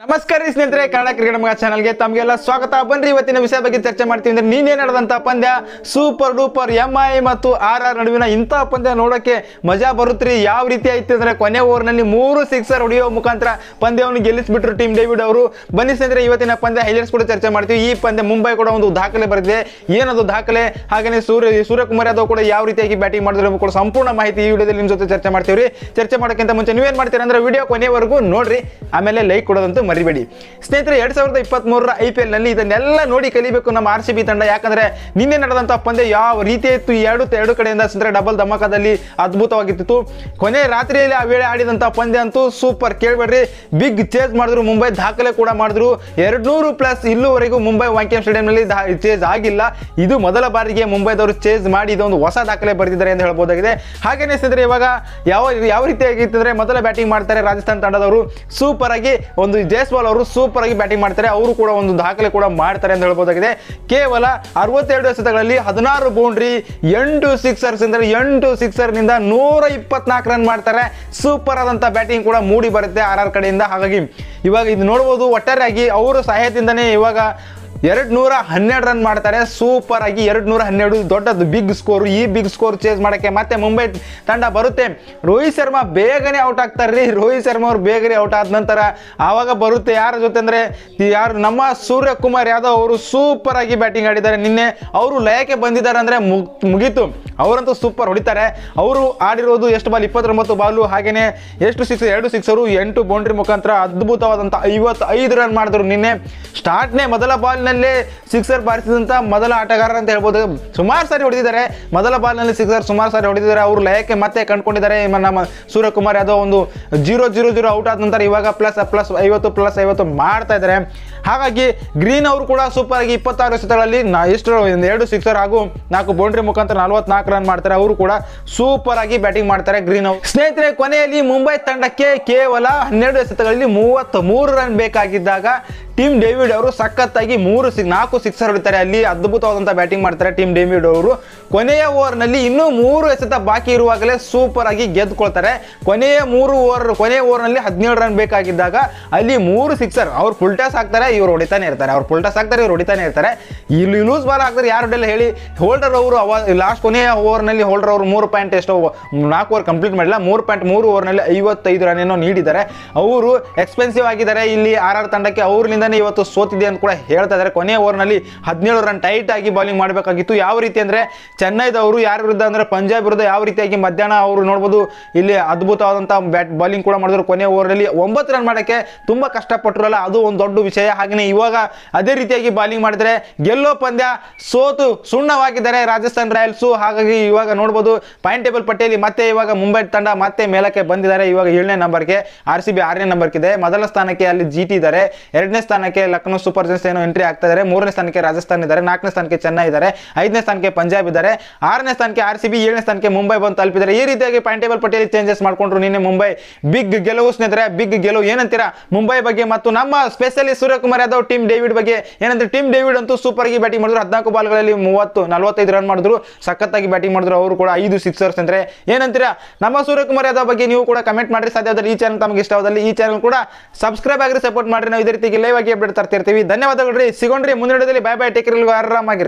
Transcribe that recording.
ನಮಸ್ಕಾರ ಸ್ನೇಹಿತರೆ, ಕನ್ನಡ ಕ್ರಿಕೆಟ್ ಮಗ ಚಾನಲ್ಗೆ ತಮಗೆಲ್ಲ ಸ್ವಾಗತ. ಬನ್ರಿ, ಇವತ್ತಿನ ವಿಷಯ ಬಗ್ಗೆ ಚರ್ಚೆ ಮಾಡ್ತೀವಿ ಅಂದ್ರೆ ನಿನ್ನೆ ನಡೆದಂತ ಪಂದ್ಯ? ಸೂಪರ್ ಡೂಪರ್ ಎಂ ಐ ಮತ್ತು ಆರ್ ಆರ್ ನಡುವಿನ ಇಂಥ ಪಂದ್ಯ ನೋಡೋಕೆ ಮಜಾ ರೀ. ಯಾವ ರೀತಿ ಆಯ್ತು ಅಂದ್ರೆ ಕೊನೆ ಓವರ್ನಲ್ಲಿ ಮೂರು ಸಿಕ್ಸರ್ ಹೊಡೆಯುವ ಮುಖಾಂತರ ಪಂದ್ಯವನ್ನು ಗೆಲ್ಲಿಸ್ಬಿಟ್ರು ಟೀಮ್ ಡೇವಿಡ್ ಅವರು. ಬನ್ನಿ ಸ್ನೇಹಿತರೆ, ಇವತ್ತಿನ ಪಂದ್ಯ ಹೈಲೈಟ್ಸ್ ಕೂಡ ಚರ್ಚೆ ಮಾಡ್ತೀವಿ. ಈ ಪಂದ್ಯ ಮುಂಬೈ ಕೂಡ ಒಂದು ದಾಖಲೆ ಬರೆದಿದೆ. ಏನದು ದಾಖಲೆ? ಹಾಗೆಯೇ ಸೂರ್ಯ, ಸೂರ್ಯಕುಮಾರ್ ಯಾದವ್ ಕೂಡ ಯಾವ ರೀತಿಯಾಗಿ ಬ್ಯಾಟಿಂಗ್ ಮಾಡಿದ್ರು ಕೂಡ ಸಂಪೂರ್ಣ ಮಾಹಿತಿ ಈ ವಿಡಿಯೋದಲ್ಲಿ ನಿಮ್ಮ ಜೊತೆ ಚರ್ಚೆ ಮಾಡ್ತೀವಿ ಚರ್ಚೆ ಮಾಡೋಕ್ಕಿಂತ ಮುಂಚೆ ನೀವೇನು ಮಾಡ್ತೀರಾ ಅಂದ್ರೆ ವಿಡಿಯೋ ಕೊನೆವರೆಗೂ ನೋಡ್ರಿ. ಆಮೇಲೆ ಲೈಕ್ ಕೊಡೋದಂತೂ ಮರಿಬೇಡಿ. ಸ್ನೇಹಿತರೆ, ಎರಡ್ ಸಾವಿರದ ಇಪ್ಪತ್ತ್ ಮೂರರ ಐ ಪಿ ಎಲ್ನಲ್ಲಿ ಇದನ್ನೆಲ್ಲ ನೋಡಿ ಕಲಿಬೇಕು ನಮ್ಮ ಆರ್ ಸಿ ಬಿ ತಂಡ. ಯಾಕಂದ್ರೆ ನಿನ್ನೆ ನಡೆದಂತ ಪಂದ್ಯ ಯಾವ ರೀತಿ ಇತ್ತು ಎರಡು ಎರಡು ಕಡೆಯಿಂದ ಸ್ನೇಹಿತರೆ ಡಬಲ್ ಧಮಾಕದಲ್ಲಿ ಅದ್ಭುತವಾಗಿತ್ತು ಕೊನೆ ರಾತ್ರಿಯಲ್ಲಿ ಆ ವೇಳೆ ಆಡಿದಂತ ಪಂದ್ಯ ಅಂತೂ ಸೂಪರ್ ಕೇಳ್ಬೇಡ್ರಿ ಬಿಗ್ ಚೇಸ್ ಮಾಡಿದ್ರು, ಮುಂಬೈ ದಾಖಲೆ ಕೂಡ ಮಾಡಿದ್ರು. ಎರಡ್ನೂರು ಪ್ಲಸ್ ಇಲ್ಲೂವರೆಗೂ ಮುಂಬೈ ವಾಂಕಿಯಂ ಸ್ಟೇಡಿಯಂನಲ್ಲಿ ಚೇಸ್ ಆಗಿಲ್ಲ. ಇದು ಮೊದಲ ಬಾರಿಗೆ ಮುಂಬೈದವರು ಚೇಸ್ ಮಾಡಿ ಇದೊಂದು ಹೊಸ ದಾಖಲೆ ಬರೆದಿದ್ದಾರೆ ಎಂದು ಹೇಳ್ಬೋದಾಗಿದೆ ಹಾಗೇನೆ ಸ್ನೇಹಿತರೆ, ಇವಾಗ ಯಾವ ಯಾವ ರೀತಿಯಾಗಿತ್ತು ಅಂದ್ರೆ ಮೊದಲ ಬ್ಯಾಟಿಂಗ್ ಮಾಡ್ತಾರೆ ರಾಜಸ್ಥಾನ್ ತಂಡದವರು. ಸೂಪರ್ ಆಗಿ ಒಂದು ಜೈಸ್ವಾಲ್ ಅವರು ಸೂಪರ್ ಆಗಿ ಬ್ಯಾಟಿಂಗ್ ಮಾಡ್ತಾರೆ. ಅವರು ಕೂಡ ಒಂದು ದಾಖಲೆ ಕೂಡ ಮಾಡ್ತಾರೆ ಅಂತ ಹೇಳ್ಬೋದಾಗಿದೆ. ಕೇವಲ ಅರವತ್ತೆರಡು ಎಸೆತಗಳಲ್ಲಿ ಹದಿನಾರು ಬೌಂಡ್ರಿ ಎಂಟು ಸಿಕ್ಸರ್ಸ್ ಅಂದ್ರೆ ಎಂಟು ಸಿಕ್ಸರ್ನಿಂದ ನೂರ ಇಪ್ಪತ್ನಾಲ್ಕು ರನ್ ಮಾಡ್ತಾರೆ. ಸೂಪರ್ ಆದಂತ ಬ್ಯಾಟಿಂಗ್ ಕೂಡ ಮೂಡಿ ಬರುತ್ತೆ ಆರ್ ಆರ್ ಕಡೆಯಿಂದ. ಹಾಗಾಗಿ ಇವಾಗ ಇದು ನೋಡ್ಬೋದು, ಒಟ್ಟಾರೆಯಾಗಿ ಅವರ ಸಹಾಯದಿಂದನೇ ಇವಾಗ ಎರಡು ನೂರ ಹನ್ನೆರಡು ರನ್ ಮಾಡ್ತಾರೆ. ಸೂಪರ್ ಆಗಿ ಎರಡು ನೂರ ಹನ್ನೆರಡು ದೊಡ್ಡದು ಬಿಗ್ ಸ್ಕೋರ್ ಈ ಬಿಗ್ ಸ್ಕೋರ್ ಚೇಸ್ ಮಾಡಕ್ಕೆ ಮತ್ತೆ ಮುಂಬೈ ತಂಡ ಬರುತ್ತೆ. ರೋಹಿತ್ ಶರ್ಮಾ ಬೇಗನೆ ಔಟ್ ಆಗ್ತಾರೆ ರೋಹಿತ್ ಶರ್ಮಾ ಅವ್ರು ಬೇಗನೆ ಔಟ್ ಆದ ನಂತರ ಆವಾಗ ಬರುತ್ತೆ ಯಾರ ಜೊತೆ ಅಂದ್ರೆ ಯಾರು ನಮ್ಮ ಸೂರ್ಯಕುಮಾರ್ ಯಾದವ್ ಅವರು ಸೂಪರ್ ಆಗಿ ಬ್ಯಾಟಿಂಗ್ ಆಡಿದ್ದಾರೆ. ನಿನ್ನೆ ಅವರು ಲಯಕ್ಕೆ ಬಂದಿದ್ದಾರೆ ಅಂದ್ರೆ ಮುಗ್- ಮುಗೀತು. ಅವರಂತೂ ಸೂಪರ್ ಹೊಡಿತಾರೆ. ಅವರು ಆಡಿರೋದು ಎಷ್ಟು ಬಾಲ್? ಇಪ್ಪತ್ತೊಂಬತ್ತು ಬಾಲು. ಹಾಗೇನೆ ಎಷ್ಟು ಸಿಕ್ಸ್ ಎರಡು ಸಿಕ್ಸರು ಎಂಟು ಬೌಂಡ್ರಿ ಮುಖಾಂತರ ಅದ್ಭುತವಾದಂಥ ಐವತ್ತೈದು ರನ್ ಮಾಡಿದ್ರು ನಿನ್ನೆ. ಸ್ಟಾರ್ಟ್ನೇ ಮೊದಲ ಬಾಲ್ನಲ್ಲೇ ಸಿಕ್ಸರ್ ಬಾರಿಸಿದಂಥ ಮೊದಲ ಆಟಗಾರ ಅಂತ ಹೇಳ್ಬೋದು. ಸುಮಾರು ಸಾರಿ ಹೊಡೆದಿದ್ದಾರೆ. ಮೊದಲ ಬಾಲ್ನಲ್ಲಿ ಸಿಕ್ಸರ್ ಸುಮಾರು ಸಾರಿ ಹೊಡೆದಿದ್ದಾರೆ. ಅವರು ಲಯಕ್ಕೆ ಮತ್ತೆ ಕಂಡುಕೊಂಡಿದ್ದಾರೆ. ನಮ್ಮ ಸೂರ್ಯಕುಮಾರ್ ಯಾದವ್ ಒಂದು ಜೀರೋ ಜೀರೋ ಜೀರೋ ಔಟ್ ಆದ ನಂತರ ಇವಾಗ ಪ್ಲಸ್ ಪ್ಲಸ್ ಐವತ್ತು ಪ್ಲಸ್ ಐವತ್ತು ಮಾಡ್ತಾ ಇದ್ದಾರೆ. ಹಾಗಾಗಿ ಗ್ರೀನ್ ಅವರು ಕೂಡ ಸೂಪರ್ ಆಗಿ ಇಪ್ಪತ್ತಾರು ಎಸೆತಗಳಲ್ಲಿ ನಾ ಎಷ್ಟು ಎರಡು ಸಿಕ್ಸರ್ ಹಾಗೂ ನಾಲ್ಕು ಬೌಂಡ್ರಿ ಮುಖಾಂತರ ನಲವತ್ನಾಲ್ಕು ರನ್ ಮಾಡ್ತಾರೆ. ಅವರು ಕೂಡ ಸೂಪರ್ ಆಗಿ ಬ್ಯಾಟಿಂಗ್ ಮಾಡ್ತಾರೆ ಗ್ರೀನ್ ಅವರು. ಸ್ನೇಹಿತರೆ, ಕೊನೆಯಲ್ಲಿ ಮುಂಬೈ ತಂಡಕ್ಕೆ ಕೇವಲ ಹನ್ನೆರಡು ಎಸೆತಗಳಲ್ಲಿ ಮೂವತ್ತ್ ಮೂರು ರನ್ ಬೇಕಾಗಿದ್ದಾಗ ಟೀಮ್ ಡೇವಿಡ್ ಅವರು ಸಖತ್ತಾಗಿ ಮೂರು ಸಿಕ್ ನಾಲ್ಕು ಸಿಕ್ಸರ್ ಹೊಡಿತಾರೆ. ಅಲ್ಲಿ ಅದ್ಭುತವಾದಂಥ ಬ್ಯಾಟಿಂಗ್ ಮಾಡ್ತಾರೆ ಟೀಮ್ ಡೇವಿಡ್ ಅವರು. ಕೊನೆಯ ಓವರ್ನಲ್ಲಿ ಇನ್ನೂ ಮೂರು ಎಸೆತ ಬಾಕಿ ಇರುವಾಗಲೇ ಸೂಪರ್ ಆಗಿ ಗೆದ್ದುಕೊಳ್ತಾರೆ ಕೊನೆಯ ಮೂರು ಓವರ್ ಕೊನೆಯ ಓವರ್ನಲ್ಲಿ ಹದಿನೇಳು ರನ್ ಬೇಕಾಗಿದ್ದಾಗ ಅಲ್ಲಿ ಮೂರು ಸಿಕ್ಸರ್ ಅವ್ರು ಫುಲ್ ಟಾಸ್ ಹಾಕ್ತಾರೆ, ಇವ್ರು ಹೊಡಿತಾನೆ ಇರ್ತಾರೆ. ಅವ್ರು ಫುಲ್ ಟಾಸ್ ಹಾಕ್ತಾರೆ, ಇವ್ರು ಹೊಡಿತಾನೆ ಇರ್ತಾರೆ. ಇಲ್ಲಿ ಲೂಸ್ ಬಾಲ್ ಹಾಕ್ತಾರೆ ಯಾರು ಹೊಡೆಯಲ್ಲ ಹೇಳಿ ಹೋಲ್ಡರ್ ಅವರು ಅವ ಲಾಸ್ಟ್ ಕೊನೆಯ ಓವರ್ನಲ್ಲಿ ಹೋಲ್ಡರ್ ಅವರು ಮೂರು ಪಾಯಿಂಟ್ ಎಷ್ಟು, ನಾಲ್ಕು ಓವರ್ ಕಂಪ್ಲೀಟ್ ಮಾಡಿಲ್ಲ, ಮೂರು ಪಾಯಿಂಟ್ ಮೂರು ಓವರ್ನಲ್ಲಿ ಐವತ್ತೈದು ರನ್ ಏನೋ ನೀಡಿದ್ದಾರೆ. ಅವರು ಎಕ್ಸ್ಪೆನ್ಸಿವ್ ಆಗಿದ್ದಾರೆ. ಇಲ್ಲಿ ಆರ್ ಆರ್ ತಂಡಕ್ಕೆ ಇವತ್ತು ಸೋತಿದೆ ಅಂತ ಕೂಡ ಹೇಳ್ತಾ ಇದ್ದಾರೆ. ಕೊನೆಯ ಓವರ್ನಲ್ಲಿ ಹದಿನೇಳು ರನ್ ಟೈಟ್ ಆಗಿ ಬಾಲಿಂಗ್ ಮಾಡಬೇಕಾಗಿತ್ತು. ಯಾವ ರೀತಿ ಅಂದ್ರೆ ಚೆನ್ನೈದವರು ಯಾರ ವಿರುದ್ಧ ಅಂದ್ರೆ ಪಂಜಾಬ್ ವಿರುದ್ಧ ಯಾವ ರೀತಿಯಾಗಿ ಮಧ್ಯಾಹ್ನ ಅವರು ನೋಡ್ಬೋದು. ಇಲ್ಲಿ ಅದ್ಭುತವಾದಂಥ ಬ್ಯಾಟ್ ಬಾಲಿಂಗ್ ಕೂಡ ಮಾಡಿದ್ರು. ಕೊನೆಯ ಓವರ್ನಲ್ಲಿ ಒಂಬತ್ತು ರನ್ ಮಾಡೋಕ್ಕೆ ತುಂಬ ಕಷ್ಟಪಟ್ಟರಲ್ಲ. ಅದು ಒಂದು ದೊಡ್ಡ ವಿಷಯ. ಹಾಗೆಯೇ ಇವಾಗ ಅದೇ ರೀತಿಯಾಗಿ ಬಾಲಿಂಗ್ ಮಾಡಿದರೆ ಗೆಲ್ಲೋ ಪಂದ್ಯ ಸೋತು ಸುಣ್ಣವಾಗಿದ್ದಾರೆ ರಾಜಸ್ಥಾನ್ ರಾಯಲ್ಸು. ಹಾಗಾಗಿ ಇವಾಗ ನೋಡ್ಬೋದು ಪಾಯಿಂಟ್ ಟೇಬಲ್ ಪಟ್ಟಿಯಲ್ಲಿ ಮತ್ತೆ ಇವಾಗ ಮುಂಬೈ ತಂಡ ಮತ್ತೆ ಮೇಲಕ್ಕೆ ಬಂದಿದ್ದಾರೆ. ಇವಾಗ ಏಳನೇ ನಂಬರ್ಗೆ ಆರ್ ಸಿ ಬಿ ಆರನೇ ನಂಬರ್ಗಿದೆ ಮೊದಲ ಸ್ಥಾನಕ್ಕೆ ಅಲ್ಲಿ ಜಿ ಟಿ ಇದ್ದಾರೆ. ಎರಡನೇ ಸ್ಥಾನಕ್ಕೆ ಲಕ್ನೋ ಸೂಪರ್ ಜೈನ್ಸ್ ಏನೋ ಎಂಟ್ರಿ ಆಗ್ತಾ ಇದ್ದಾರೆ ಮೂರನೇ ಸ್ಥಾನಕ್ಕೆ ರಾಜಸ್ಥಾನ್ ಇದ್ದಾರೆ ನಾಲ್ಕನೇ ಸ್ಥಾನಕ್ಕೆ ಚೆನ್ನೈ ಇದ್ದಾರೆ ಐದನೇ ಸ್ಥಾನಕ್ಕೆ ಪಂಜಾಬ್ ಇದ್ದಾರೆ ಆರನೇ ಸ್ಥಾನಕ್ಕೆ ಆರ್ ಸಿ ಬಿ, ಏಳನೇ ಸ್ಥಾನಕ್ಕೆ ಮುಂಬೈ ಬಂದು ತಲುಪಿದ್ದಾರೆ. ಈ ರೀತಿಯಾಗಿ ಪಾಯಿಂಟ್ ಟೇಬಲ್ ಪಟ್ಟಿಯಲ್ಲಿ ಚೇಂಜಸ್ ಮಾಡ್ಕೊಂಡ್ರು ನಿನ್ನೆ ಮುಂಬೈ. ಬಿಗ್ ಗೆಲುವು ಸ್ನೇಹಿತರೆ, ಬಿಗ್ ಗೆಲುವು ಏನಂತೀರಾ? ಮುಂಬೈ ಬಗ್ಗೆ ಮತ್ತು ನಮ್ಮ specially Suryakumar Yadav Tim David ಬಗ್ಗೆ ಏನಂದ್ರೆ, ಟೀಮ್ ಡೇವಿಡ್ ಅಂತೂ ಸೂಪರ್ ಆಗಿ ಬ್ಯಾಟಿಂಗ್ ಮಾಡಿದ್ರು. ಹದಿನಾಲ್ಕು ಬಾಲ್ಗಳಲ್ಲಿ ಮೂವತ್ತು, ನಲವತ್ತೈದು ರನ್ ಮಾಡಿದ್ರು. ಸಖತ್ತಾಗಿ ಬ್ಯಾಟಿಂಗ್ ಮಾಡಿದ್ರು. ಅವರು ಕೂಡ ಐದು ಸಿಕ್ಸರ್ಸ್ ಅಂದ್ರೆ ಏನಂತೀರಾ? ನಮ್ಮ ಸೂರ್ಯಕುಮಾರ್ ಯಾದವ್ ಬಗ್ಗೆ ನೀವು ಕೂಡ ಕಮೆಂಟ್ ಮಾಡಿ ಸಾಧ್ಯ ಈ ಚಾನಲ್ ತಮಗೆ ಇಷ್ಟವಾದಲ್ಲಿ ಈ ಚಾನಲ್ ಕೂಡ ಸಬ್ಸ್ಕ್ರೈಬ್ ಆಗಿರಿ ಸಪೋರ್ಟ್ ಮಾಡಿ ನಾವು ಇದೇ ಲೈವ್ ಆಗಿ ಅಪ್ಡೇಟ್ ತರ್ತಿರ್ತೀವಿ ಧನ್ಯವಾದಗಳು ರೀ. ಸಿಗೋಣ್ರಿ ಮುಂದಿನ ಬಾಯ್ ಬಾಯ್ ಟೇಕ್ ಆರಾಮಾಗಿರಿ.